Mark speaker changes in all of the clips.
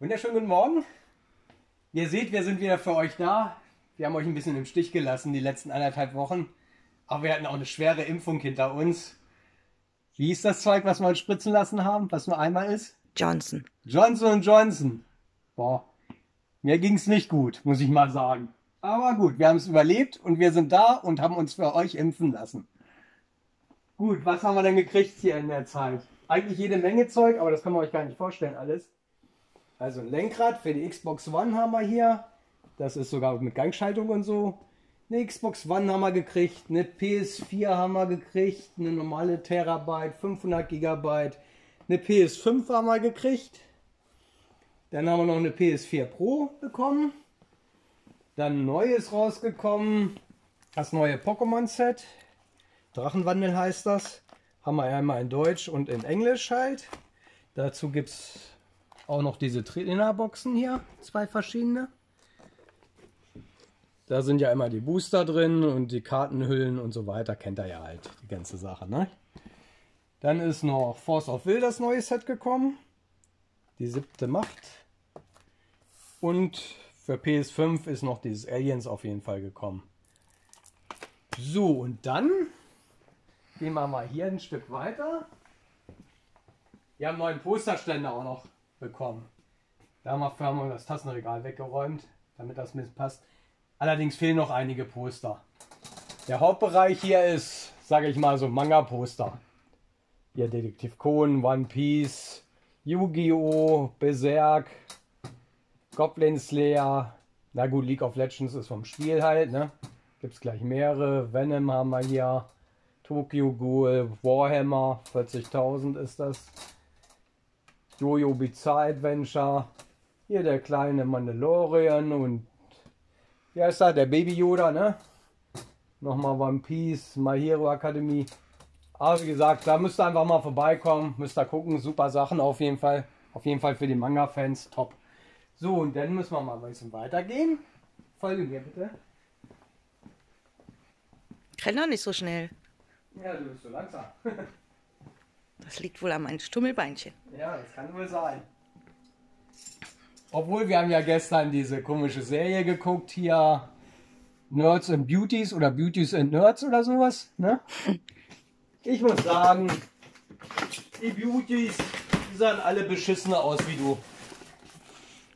Speaker 1: Wunderschönen guten Morgen. Ihr seht, wir sind wieder für euch da. Wir haben euch ein bisschen im Stich gelassen die letzten anderthalb Wochen. Aber wir hatten auch eine schwere Impfung hinter uns. Wie ist das Zeug, was wir uns spritzen lassen haben, was nur einmal ist?
Speaker 2: Johnson.
Speaker 1: Johnson Johnson. Boah, mir ging's nicht gut, muss ich mal sagen. Aber gut, wir haben es überlebt und wir sind da und haben uns für euch impfen lassen. Gut, was haben wir denn gekriegt hier in der Zeit? Eigentlich jede Menge Zeug, aber das kann man euch gar nicht vorstellen alles. Also ein Lenkrad für die Xbox One haben wir hier. Das ist sogar mit Gangschaltung und so. Eine Xbox One haben wir gekriegt, eine PS4 haben wir gekriegt, eine normale Terabyte, 500 Gigabyte, eine PS5 haben wir gekriegt. Dann haben wir noch eine PS4 Pro bekommen. Dann neues rausgekommen, das neue Pokémon-Set. Drachenwandel heißt das. Haben wir einmal in Deutsch und in Englisch halt. Dazu gibt es auch noch diese Trainerboxen hier, zwei verschiedene. Da sind ja immer die Booster drin und die Kartenhüllen und so weiter. Kennt ihr ja halt die ganze Sache, ne? Dann ist noch Force of Will das neue Set gekommen. Die siebte Macht. Und für PS5 ist noch dieses Aliens auf jeden Fall gekommen. So, und dann gehen wir mal hier ein Stück weiter. Wir haben einen neuen Posterständer auch noch bekommen. Da haben wir, das Tassenregal weggeräumt, damit das passt. Allerdings fehlen noch einige Poster. Der Hauptbereich hier ist, sage ich mal, so Manga-Poster. Hier Detektiv Conan, One Piece, Yu-Gi-Oh!, Berserk, Goblin Slayer. Na gut, League of Legends ist vom Spiel halt, ne? Gibt es gleich mehrere. Venom haben wir hier. Tokyo Ghoul, Warhammer, 40.000 ist das. Jojo Bizarre Adventure. Hier der kleine Mandalorian und wie heißt er? Der Baby Yoda, ne? Nochmal One Piece, My Hero Academy. Aber wie gesagt, da müsst ihr einfach mal vorbeikommen, müsst ihr gucken, super Sachen auf jeden Fall. Auf jeden Fall für die Manga-Fans, top. So, und dann müssen wir mal ein bisschen weitergehen. Folge mir bitte.
Speaker 2: Renn doch nicht so schnell.
Speaker 1: Ja, du bist so langsam.
Speaker 2: Das liegt wohl an meinen Stummelbeinchen.
Speaker 1: ja, das kann wohl sein. Obwohl, wir haben ja gestern diese komische Serie geguckt hier. Nerds and Beauties oder Beauties and Nerds oder sowas, ne? Ich muss sagen, die Beauties, die sahen alle beschissener aus wie du.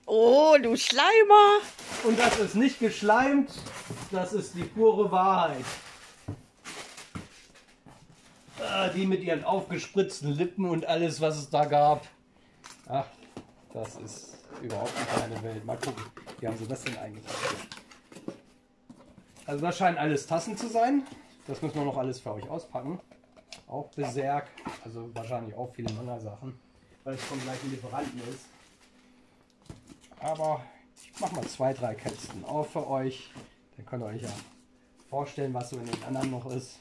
Speaker 2: Oh, du Schleimer!
Speaker 1: Und das ist nicht geschleimt, das ist die pure Wahrheit. Ah, die mit ihren aufgespritzten Lippen und alles, was es da gab. Ach, das ist überhaupt nicht meine Welt. Mal gucken, wie haben sie das denn eigentlich? Also das scheinen alles Tassen zu sein. Das müssen wir noch alles für euch auspacken. Auch Berserk, also wahrscheinlich auch viele Manga-Sachen, weil es vom gleichen Lieferanten ist. Aber ich mache mal zwei, drei Kästen auf für euch. Dann könnt ihr euch ja vorstellen, was so in den anderen noch ist.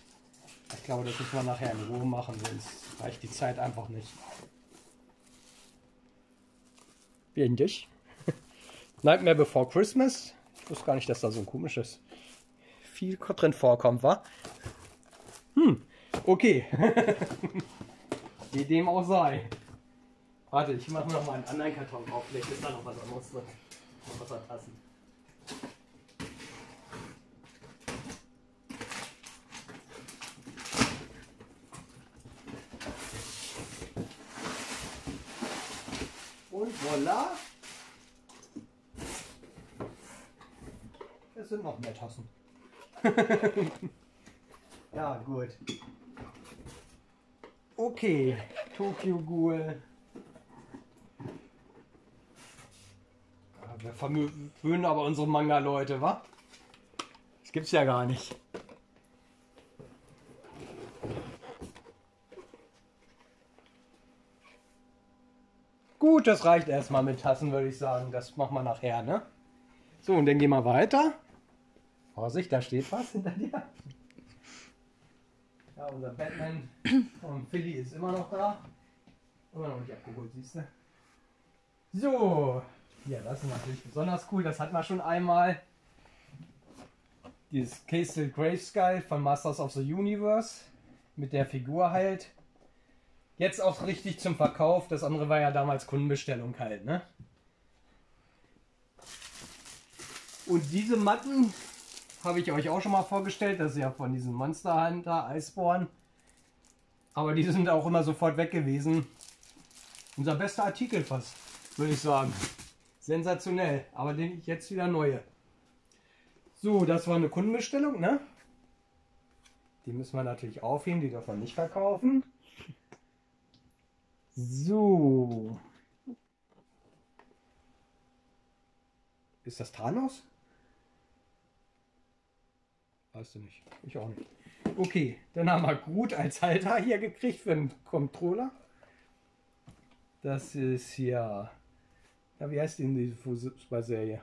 Speaker 1: Ich glaube, das müssen wir nachher in Ruhe machen, sonst reicht die Zeit einfach nicht. In dich? Nightmare Before Christmas. Ich wusste gar nicht, dass da so ein komisches viel drin vorkommt, wa? Hm, okay. Wie dem auch sei. Warte, ich mache noch mal einen anderen Karton auf. Vielleicht ist da noch was anderes drin. Noch was an Tassen. Und voilà. Es sind noch mehr Tassen. ja, gut. Okay, Tokyo Ghoul. Ja, Wir verwöhnen aber unsere Manga-Leute, wa? Das gibt's ja gar nicht. Gut, das reicht erstmal mit Tassen, würde ich sagen. Das machen wir nachher, ne? So, und dann gehen wir weiter. Vorsicht, da steht was hinter dir. Ja, unser Batman vom Philly ist immer noch da. Immer noch nicht abgeholt, siehst du? So, ja, das ist natürlich besonders cool. Das hatten wir schon einmal. Dieses Castle Graveskull von Masters of the Universe. Mit der Figur halt. Jetzt auch richtig zum Verkauf. Das andere war ja damals Kundenbestellung halt, ne? Und diese Matten habe ich euch auch schon mal vorgestellt. Das ist ja von diesem Monster Hunter Eisborn. Aber die sind auch immer sofort weg gewesen. Unser bester Artikel fast, würde ich sagen. Sensationell. Aber den jetzt wieder neue. So, das war eine Kundenbestellung, ne? Die müssen wir natürlich aufheben, die dürfen wir nicht verkaufen. So. Ist das Thanos? Weißt du nicht. Ich auch nicht. Okay, dann haben wir Groot als Halter hier gekriegt für den Controller. Das ist hier. Ja, wie heißt die in diese Fußballserie?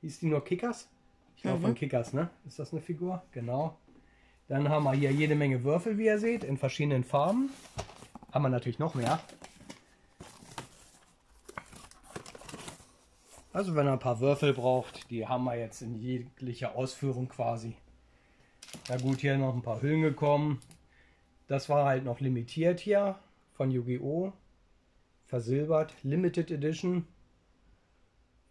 Speaker 1: Hieß die nur Kickers? Ich glaube
Speaker 2: Mhm.
Speaker 1: von Kickers, ne? Ist das eine Figur? Genau. Dann haben wir hier jede Menge Würfel, wie ihr seht, in verschiedenen Farben. Haben wir natürlich noch mehr. Also wenn ihr ein paar Würfel braucht, die haben wir jetzt in jeglicher Ausführung quasi. Na gut, hier noch ein paar Hüllen gekommen. Das war halt noch limitiert hier von Yu-Gi-Oh! Versilbert, Limited Edition.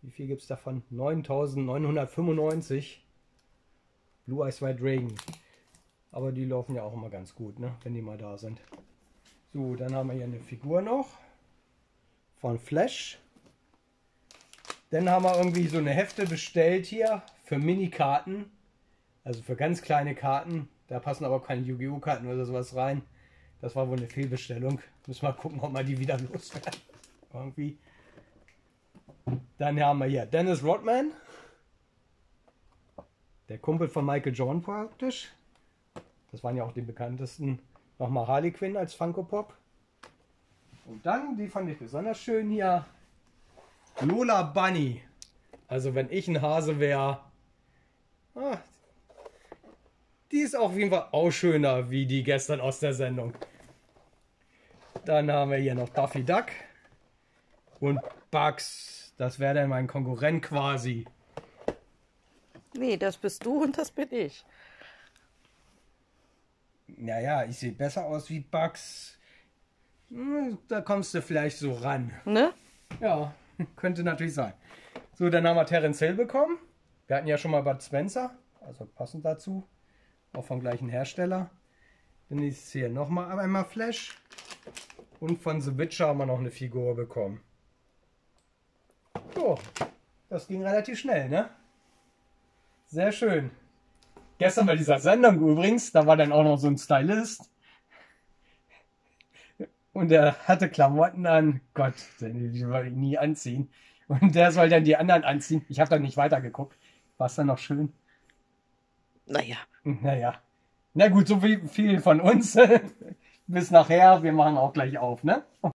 Speaker 1: Wie viel gibt es davon? 9995. Blue Eyes White Dragon. Aber die laufen ja auch immer ganz gut, ne? wenn die mal da sind. So, dann haben wir hier eine Figur noch von Flash. Dann haben wir irgendwie so eine Hefte bestellt hier für Mini-Karten. Also für ganz kleine Karten. Da passen aber keine Yu-Gi-Oh! Karten oder sowas rein. Das war wohl eine Fehlbestellung. Müssen wir mal gucken, ob wir die wieder loswerden. Irgendwie. Dann haben wir hier Dennis Rodman. Der Kumpel von Michael Jordan praktisch. Das waren ja auch die bekanntesten. Nochmal Harley Quinn als Funko Pop. Und dann, die fand ich besonders schön hier. Lola Bunny. Also wenn ich ein Hase wäre. Ah, die ist auf jeden Fall auch schöner wie die gestern aus der Sendung. Dann haben wir hier noch Daffy Duck. Und Bugs. Das wäre dann mein Konkurrent quasi.
Speaker 2: Nee, das bist du und das bin ich.
Speaker 1: Naja, ich sehe besser aus wie Bugs. Hm, Da kommst du vielleicht so ran.
Speaker 2: Ne?
Speaker 1: Ja, könnte natürlich sein. So, dann haben wir Terence Hill bekommen. Wir hatten ja schon mal Bud Spencer, also passend dazu. Auch vom gleichen Hersteller. Dann ist hier nochmal einmal Flash. Und von The Witcher haben wir noch eine Figur bekommen. So, das ging relativ schnell, ne? Sehr schön. Gestern bei dieser Sendung übrigens, da war dann auch noch so ein Stylist. Und der hatte Klamotten an. Gott, die wollte ich nie anziehen. Und der soll dann die anderen anziehen. Ich habe dann nicht weitergeguckt. War es dann noch schön?
Speaker 2: Naja.
Speaker 1: Naja. Na gut, so viel, viel von uns. Bis nachher. Wir machen auch gleich auf, ne?